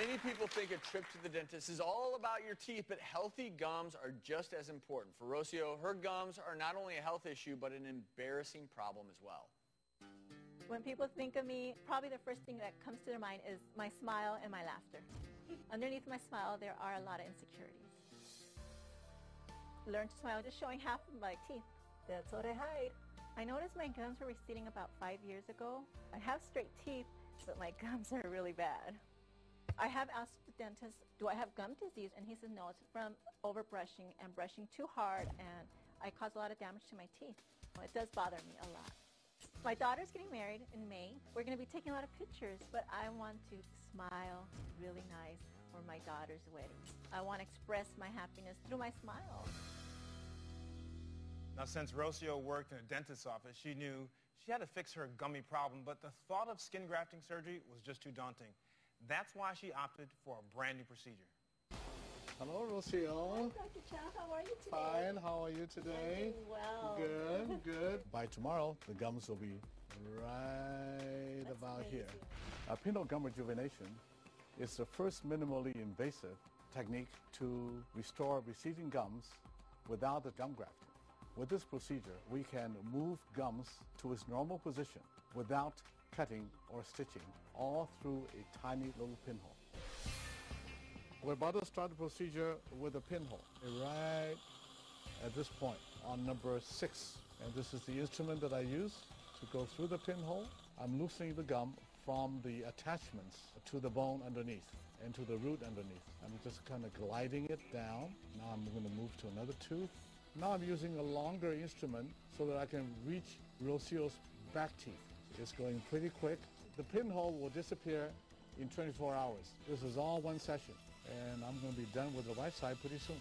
Many people think a trip to the dentist is all about your teeth, but healthy gums are just as important. For Rocio, her gums are not only a health issue, but an embarrassing problem as well. When people think of me, probably the first thing that comes to their mind is my smile and my laughter. Underneath my smile, there are a lot of insecurities. Learn to smile just showing half of my teeth. That's what I hide. I noticed my gums were receding about five years ago. I have straight teeth, but my gums are really bad. I have asked the dentist, do I have gum disease? And he said, no, it's from overbrushing and brushing too hard, and I cause a lot of damage to my teeth. It does bother me a lot. My daughter's getting married in May. We're going to be taking a lot of pictures, but I want to smile really nice for my daughter's wedding. I want to express my happiness through my smile. Now, since Rocio worked in a dentist's office, she knew she had to fix her gummy problem, but the thought of skin grafting surgery was just too daunting. That's why she opted for a brand new procedure. Hello, Rocio. Hi, Dr. Chao. How are you today? Fine. How are you today? I'm doing well. Good, good. By tomorrow, the gums will be right That's about amazing. here. A pinhole gum rejuvenation is the first minimally invasive technique to restore receding gums without the gum grafting. With this procedure, we can move gums to its normal position without cutting or stitching, all through a tiny little pinhole. We're about to start the procedure with a pinhole right at this point on number six. And this is the instrument that I use to go through the pinhole. I'm loosening the gum from the attachments to the bone underneath and to the root underneath. I'm just kind of gliding it down. Now I'm going to move to another tooth. Now I'm using a longer instrument so that I can reach Rocio's back teeth. It's going pretty quick. The pinhole will disappear in 24 hours. This is all one session and I'm going to be done with the right side pretty soon.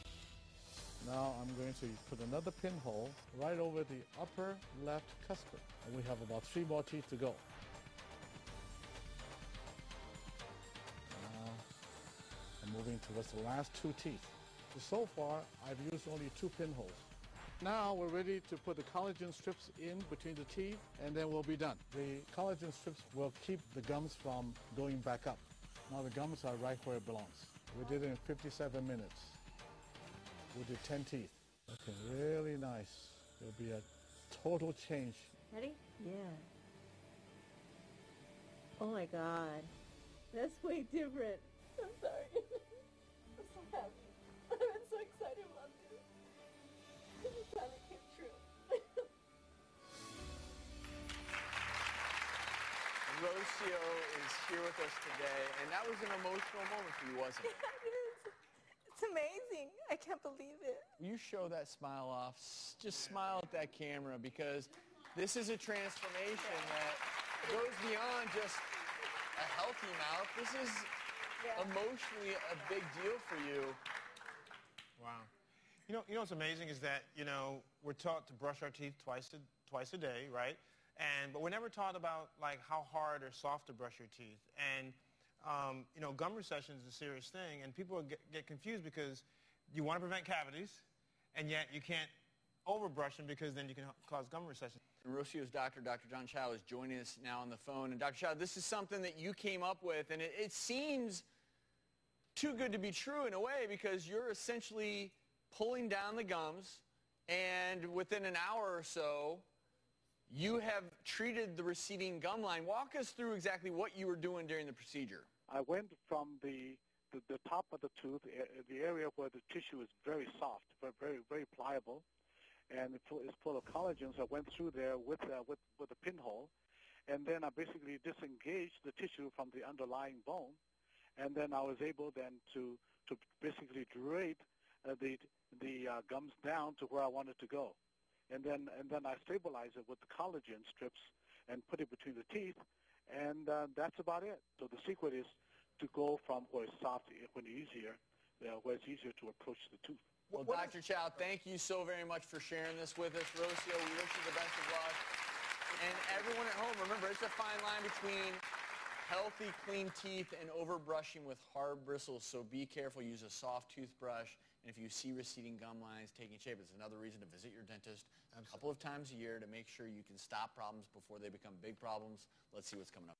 Now I'm going to put another pinhole right over the upper left cuspid. And we have about three more teeth to go. Now I'm moving towards the last two teeth. So far, I've used only two pinholes. Now we're ready to put the collagen strips in between the teeth and then we'll be done. The collagen strips will keep the gums from going back up. Now the gums are right where it belongs. We did it in 57 minutes. We did 10 teeth. Okay, really nice. There'll be a total change. Ready? Yeah. Oh my God. That's way different. I'm sorry. I'm so happy. Rocio is here with us today, and that was an emotional moment for you, wasn't it? it is. It's amazing. I can't believe it. you show that smile off. Just smile at that camera because this is a transformation that goes beyond just a healthy mouth. This is Yeah. emotionally a big deal for you. Wow. You know, you know what's amazing is that, you know, we're taught to brush our teeth twice a, twice a day, right? And, but we're never taught about, like, how hard or soft to brush your teeth. And, um, you know, gum recession is a serious thing, and people get, get confused because you want to prevent cavities, and yet you can't overbrush them because then you can cause gum recession. Rocio's doctor, Dr. John Chao, is joining us now on the phone. And Dr. Chao, this is something that you came up with, and it, it seems too good to be true in a way because you're essentially pulling down the gums, and within an hour or so, you have treated the receding gum line. Walk us through exactly what you were doing during the procedure. I went from the, the, the top of the tooth, the area where the tissue is very soft, very, very, pliable, and it's full of collagen. So I went through there with, uh, with, with a pinhole, and then I basically disengaged the tissue from the underlying bone, and then I was able then to, to basically drape uh, the, the uh, gums down to where I wanted to go. And then, and then I stabilize it with the collagen strips and put it between the teeth, and uh, that's about it. So the secret is to go from where it's soft when it's easier, uh, where it's easier to approach the tooth. Well, Dr. Chao, thank you so very much for sharing this with us. Rocio, we wish you the best of luck. And everyone at home, remember, it's a fine line between healthy, clean teeth and overbrushing with hard bristles. So be careful. Use a soft toothbrush. And if you see receding gum lines taking shape, it's another reason to visit your dentist a couple of times a year to make sure you can stop problems before they become big problems. Let's see what's coming up.